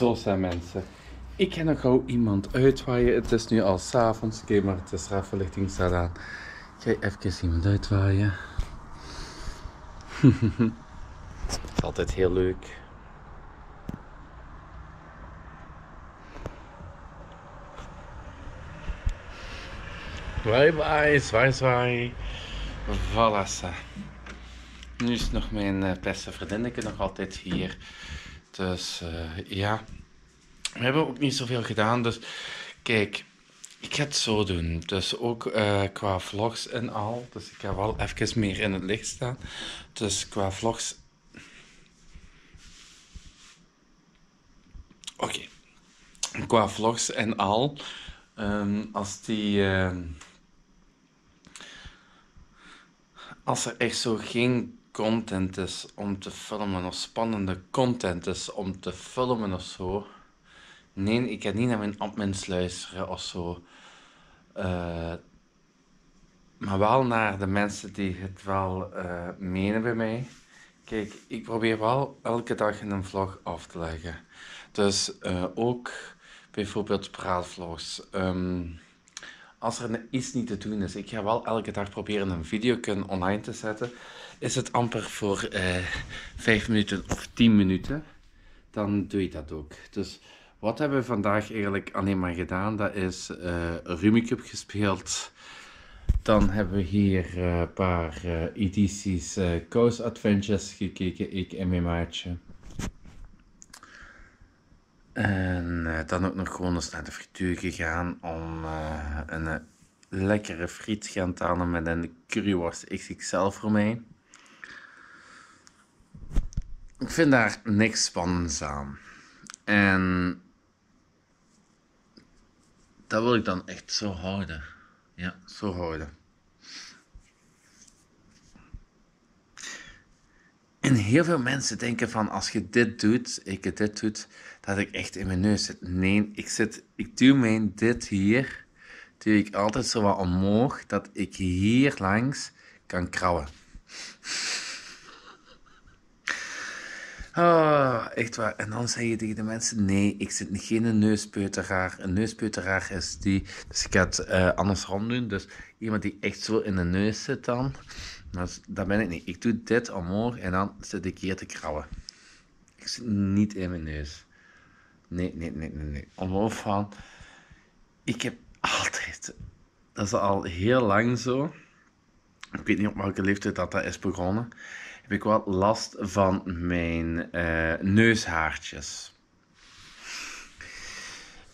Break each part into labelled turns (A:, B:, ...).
A: Zo zijn mensen. Ik ga nog gauw iemand uitwaaien. Het is nu al s'avonds. Oké, maar het is staat aan. Ik ga even iemand uitwaaien. Het is altijd heel leuk. Bye bye, zwaai zwaai. Voilà. Nu is nog mijn uh, beste vriendinnetje nog altijd hier. Dus eh, ja, we hebben ook niet zoveel gedaan. Dus kijk, ik ga het zo doen. Dus ook eh, qua vlogs en al. Dus ik ga wel even meer in het licht staan. Dus qua vlogs. Oké. Qua vlogs en al. ehm, als die. ehm, als er echt zo geen content is om te filmen of spannende content is om te filmen of zo. Nee, ik ga niet naar mijn admins luisteren of zo. Eh, maar wel naar de mensen die het wel eh, menen bij mij. Kijk, ik probeer wel elke dag een vlog af te leggen. Dus eh, ook bijvoorbeeld praatvlogs. Ehm, als er iets niet te doen is, ik ga wel elke dag proberen een video online te zetten. Is het amper voor eh 5 minuten of 10 minuten, dan doe je dat ook. Dus wat hebben we vandaag eigenlijk alleen maar gedaan? Dat is eh Rummikub gespeeld. Dan hebben we hier eh, een paar edities Coast Adventures gekeken, ik en mijn maatje. En dan ook nog gewoon eens naar de frituur gegaan om een lekkere friet gaan te met een curryworst XXL voor mij. Ik vind daar niks spannends aan. En dat wil ik dan echt zo houden. Ja, zo houden. En heel veel mensen denken van als je dit doet, ik dit doet, dat ik echt in mijn neus zit. Nee, ik zit, ik duw mijn dit hier, duw ik altijd zo wat omhoog, dat ik hier langs kan krabben. Oh, echt waar. En dan zeg je tegen de mensen, nee, ik zit geen neuspeuteraar. Een neuspeuteraar is die, dus ik ga het eh, andersom doen. Dus iemand die echt zo in de neus zit dan, dat ben ik niet. Ik doe dit omhoog en dan zit ik hier te krabben. Ik zit niet in mijn neus. Nee, nee, nee, nee, nee. Omhoog van. Ik heb altijd, dat is al heel lang zo. Ik weet niet op welke leeftijd dat, dat is begonnen. Heb ik wel last van mijn eh, neushaartjes.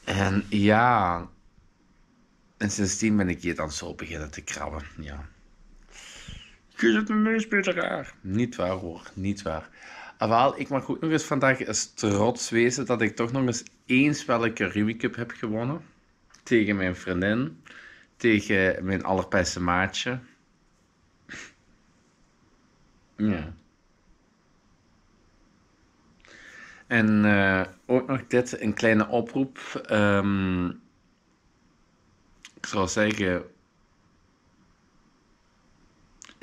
A: En ja. En sindsdien ben ik hier dan zo beginnen te krabben. Ja. Je zit een neus beter raar. Niet waar hoor, niet waar. Ah, wel, ik mag ook nog eens vandaag eens trots wezen dat ik toch nog eens één spelletje Rubik's Cup heb gewonnen. Tegen mijn vriendin. Tegen mijn allerbeste maatje. Ja. En eh, ook nog dit, een kleine oproep. Ehm, ik zou zeggen,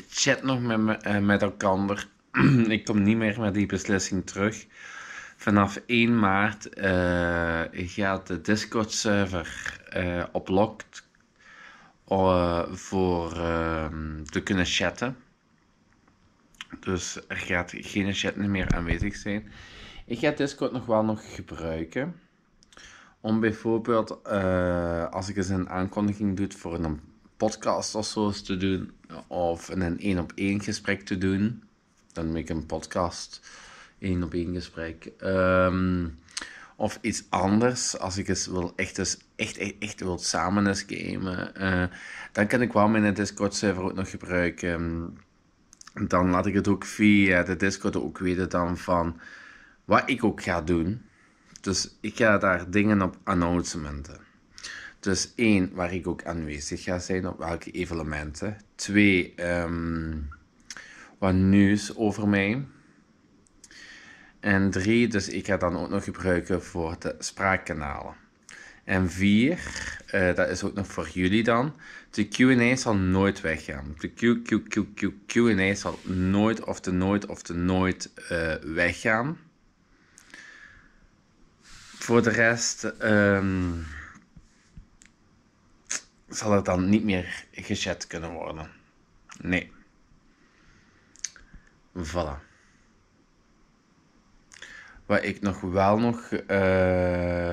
A: chat nog met, me, eh, met elkaar. ik kom niet meer met die beslissing terug. Vanaf 1 maart eh, gaat de Discord-server op locked voor ehm, te kunnen chatten. Dus er gaat geen chat meer aanwezig zijn. Ik ga Discord nog wel nog gebruiken. Om bijvoorbeeld, eh, als ik eens een aankondiging doe voor een podcast of zo te doen. Of een één op één gesprek te doen. Dan maak ik een podcast. één op één gesprek. Ehm, of iets anders. Als ik eens wil echt, eens, echt, echt, wil samen eens gamen. eh, dan kan ik wel mijn Discord server ook nog gebruiken dan laat ik het ook via de Discord ook weten dan van wat ik ook ga doen. Dus ik ga daar dingen op announcementen. Dus één, waar ik ook aanwezig ga zijn, op welke evenementen. Twee, ehm, wat nieuws over mij. En drie, dus ik ga dan ook nog gebruiken voor de spraakkanalen. En vier, eh, dat is ook nog voor jullie dan. De Q&A zal nooit weggaan. De Q&A zal nooit of te nooit of te nooit eh, weggaan. voor de rest ehm, zal het dan niet meer gechat kunnen worden. Nee. Voilà. Wat ik nog wel nog uh,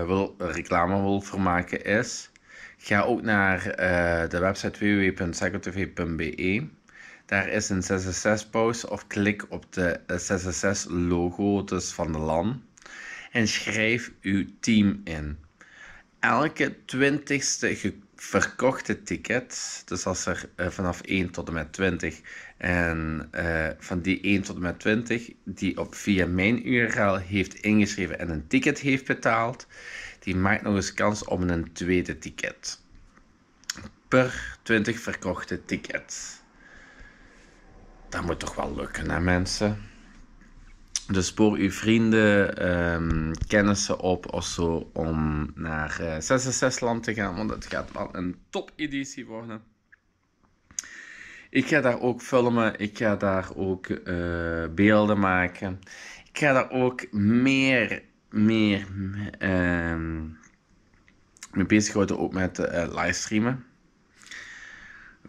A: wil, reclame wil vermaken is... Ga ook naar uh, de website www.psychotv.be. Daar is een 666 post of klik op de 666 logo, dus van de LAN. En schrijf uw team in. Elke twintigste verkochte ticket, dus als er uh, vanaf 1 tot en met 20 en uh, van die 1 tot en met 20 die op via mijn URL heeft ingeschreven en een ticket heeft betaald, die maakt nog eens kans op een tweede ticket. Per 20 verkochte tickets. Dat moet toch wel lukken, hè mensen? Dus spoor uw vrienden, um, kennissen op of zo om naar uh, eh, 66 land te gaan, want het gaat wel een top-editie worden. Ik ga daar ook filmen, ik ga daar ook uh, beelden maken. Ik ga daar ook meer, meer uh, mee bezighouden, ook met uh, livestreamen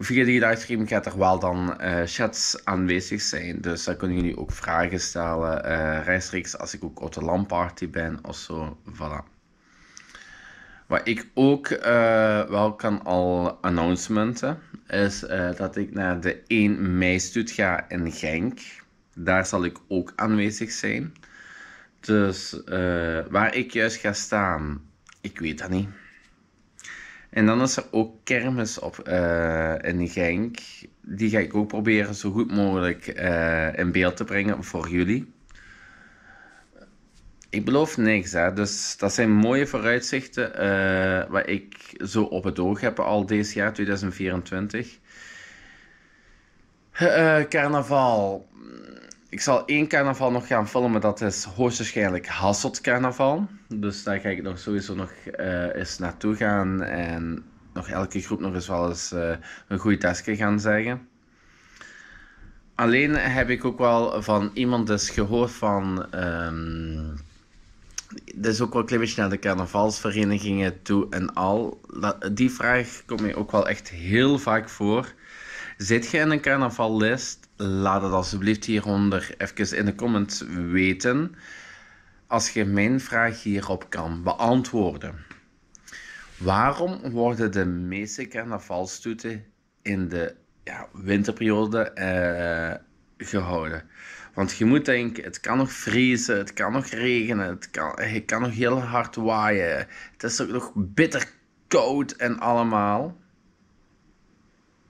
A: via die livestream gaat er wel dan uh, chats aanwezig zijn. Dus dan kunnen jullie ook vragen stellen. Uh, rechtstreeks als ik ook op de LAN-party ben of zo. Voilà. Wat ik ook uh, wel kan al announcementen, is dat ik naar de 1 mei stoet ga in Genk. Daar zal ik ook aanwezig zijn. Dus waar ik juist ga staan, ik weet dat niet. En dan is er ook kermis op uh, in Genk. Die ga ik ook proberen zo goed mogelijk uh, in beeld te brengen voor jullie. Ik beloof niks, hè. Dus dat zijn mooie vooruitzichten uh, wat ik zo op het oog heb al deze jaar, 2024. carnaval ik zal één carnaval nog gaan filmen. Dat is hoogstwaarschijnlijk Hasselt carnaval. Dus daar ga ik nog sowieso nog uh, eens naartoe gaan. En nog elke groep nog eens wel eens uh, een goede testje gaan zeggen. Alleen heb ik ook wel van iemand dus gehoord van... Um, dat is ook wel een klein beetje naar de carnavalsverenigingen toe en al. Die vraag komt mij ook wel echt heel vaak voor. Zit je in een carnavallist? Laat het alsjeblieft hieronder even in de comments weten. Als je mijn vraag hierop kan beantwoorden. Waarom worden de meeste carnavalstoeten in de ja, winterperiode uh, gehouden? Want je moet denken, het kan nog vriezen, het kan nog regenen, het kan, het kan nog heel hard waaien. Het is ook nog bitter koud en allemaal.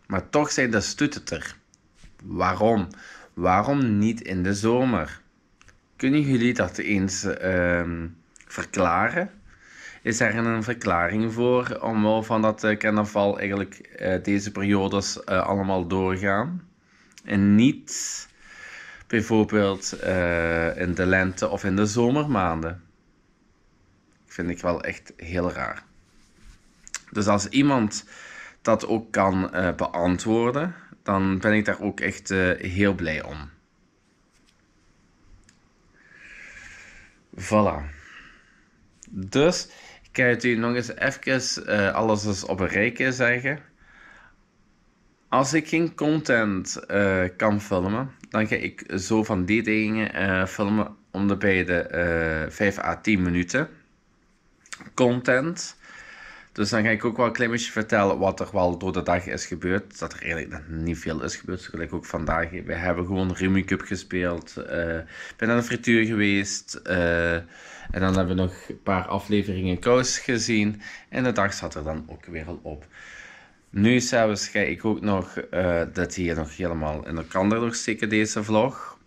A: Maar toch zijn de stoeten er. Waarom? Waarom niet in de zomer? Kunnen jullie dat eens uh, verklaren? Is er een verklaring voor om wel van dat uh, carnaval eigenlijk uh, deze periodes uh, allemaal doorgaan? En niet bijvoorbeeld in de lente of in de zomermaanden? Vind ik wel echt heel raar. Dus als iemand dat ook kan beantwoorden, dan ben ik daar ook echt uh, heel blij om. Voilà. Dus ik ga het u nog eens even uh, alles eens op een rijtje zeggen. Als ik geen content uh, kan filmen, dan ga ik zo van die dingen filmen om de beide 5 à 10 minuten. Content dus dan ga ik ook wel een klein beetje vertellen wat er wel door de dag is gebeurd. Dat er eigenlijk niet veel is gebeurd, gelijk ook vandaag. We hebben gewoon Remy Cup gespeeld. Uh, ben aan de frituur geweest. Uh, en dan hebben we nog een paar afleveringen Kous gezien. En de dag zat er dan ook weer al op. Nu zelfs ga ik ook nog uh, dat hier nog helemaal in elkaar steken, deze vlog.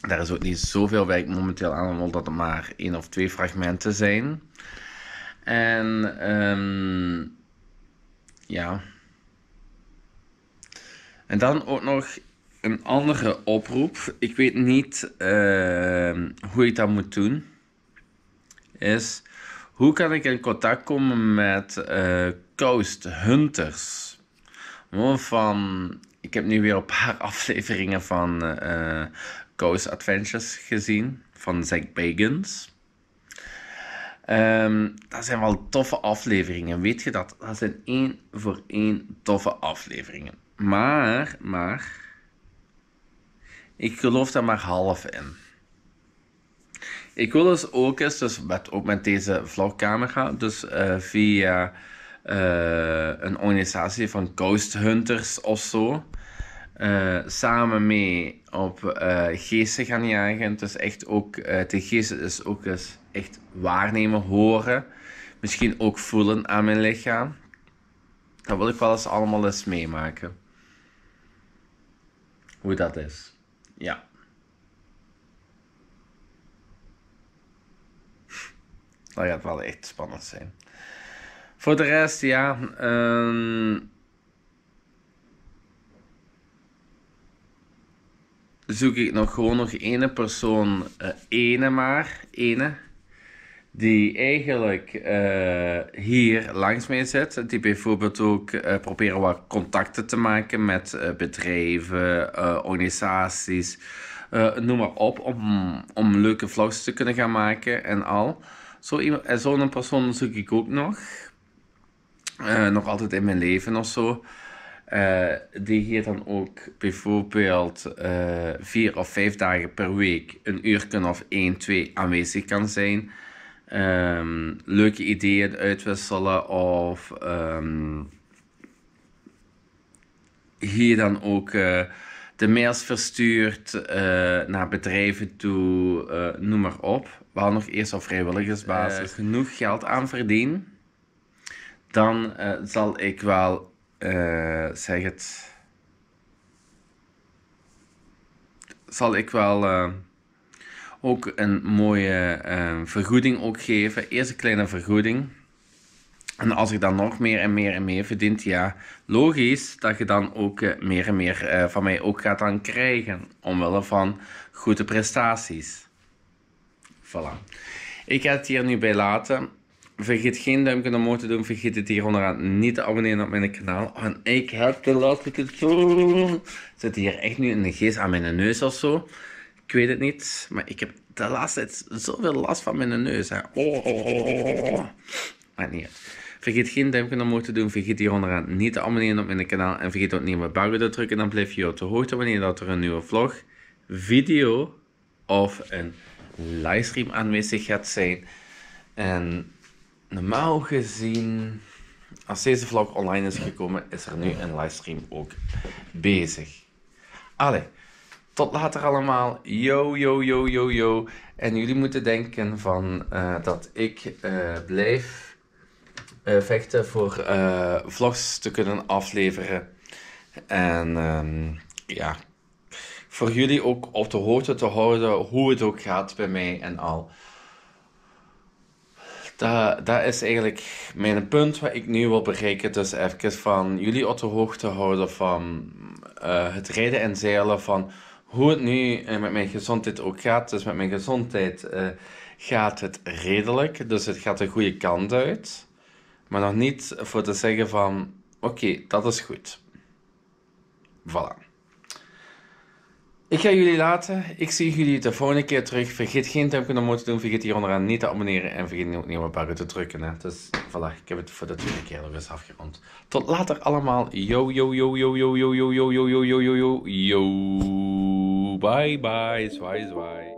A: Daar is ook niet zoveel werk momenteel aan, omdat het maar één of twee fragmenten zijn. En um, ja. En dan ook nog een andere oproep. Ik weet niet uh, hoe ik dat moet doen. Is hoe kan ik in contact komen met uh, Coast Hunters? Van, ik heb nu weer een paar afleveringen van uh, Coast Adventures gezien van Zack Bagans. Ehm, dat zijn wel toffe afleveringen. Weet je dat? Dat zijn één voor één toffe afleveringen. Maar, maar... Ik geloof daar maar half in. Ik wil dus ook eens, dus met, ook met deze vlogcamera, dus uh, via uh, een organisatie van Ghost Hunters of zo, uh, samen mee op geesten gaan jagen. Dus echt ook, de geesten is ook eens echt waarnemen, horen, misschien ook voelen aan mijn lichaam. Dat wil ik wel eens allemaal eens meemaken. Hoe dat is. Ja. Dat gaat wel echt spannend zijn. Voor de rest, ja. Um, zoek ik nog gewoon nog ene persoon, uh, ene maar, ene. Die eigenlijk uh, hier langs mij zit. Die bijvoorbeeld ook uh, proberen wat contacten te maken met bedrijven, organisaties. noem maar op. Om, om leuke vlogs te kunnen gaan maken en al. Zo'n zo persoon zoek ik ook nog. Nog altijd in mijn leven of zo. Uh, die hier dan ook bijvoorbeeld uh, vier of vijf dagen per week een uur of één, twee aanwezig kan zijn. Um, leuke ideeën uitwisselen of um, hier dan ook de mails verstuurt naar bedrijven toe, noem maar op. Wel nog eerst op vrijwilligersbasis genoeg geld aan verdien, dan zal ik wel, uh, zeg het, zal ik wel ook een mooie vergoeding ook geven. Eerst een kleine vergoeding. En als ik dan nog meer en meer en meer verdient, ja, logisch dat je dan ook meer en meer van mij ook gaat dan krijgen. Omwille van goede prestaties. Voilà. Ik ga het hier nu bij laten. Vergeet geen duimpje omhoog te doen. Vergeet hier onderaan niet te abonneren op mijn kanaal. En ik heb de laatste zo... Zit hier echt nu een geest aan mijn neus of zo? Ik weet het niet. Maar ik heb de laatste tijd zoveel last van mijn neus. Hè. Oh, oh, oh. Maar niet Vergeet geen duimpje omhoog te doen. Vergeet hier onderaan niet te abonneren op mijn kanaal. En vergeet ook niet op het te drukken. Dan blijf je op de hoogte wanneer dat er een nieuwe vlog, video of een livestream aanwezig gaat zijn. En normaal gezien, als deze vlog online is gekomen, is er nu een livestream ook bezig. Allee, tot later allemaal. Yo, yo, yo, yo, yo. En jullie moeten denken van uh, dat ik uh, blijf uh, vechten voor vlogs te kunnen afleveren. En um, ja, voor jullie ook op de hoogte te houden hoe het ook gaat bij mij en al. Dat, is eigenlijk mijn punt wat ik nu wil bereiken. Dus even van jullie op de hoogte houden van uh, het rijden en zeilen. Van hoe het nu uh, met mijn gezondheid ook gaat. Dus met mijn gezondheid uh, gaat het redelijk. Dus het gaat de goede kant uit. Maar nog niet voor te zeggen van oké, dat is goed. Voilà. Ik ga jullie laten. Ik zie jullie de volgende keer terug. Vergeet geen duimpje omhoog te doen. Vergeet hier onderaan niet te abonneren. En vergeet ook niet op een te drukken. Hè. Dus voilà, ik heb het voor de tweede keer nog eens afgerond. Tot later allemaal. Yo, yo, yo, yo, yo, yo, yo, yo, yo, yo, yo, yo, yo. Bye, bye. Zwaai, zwaai.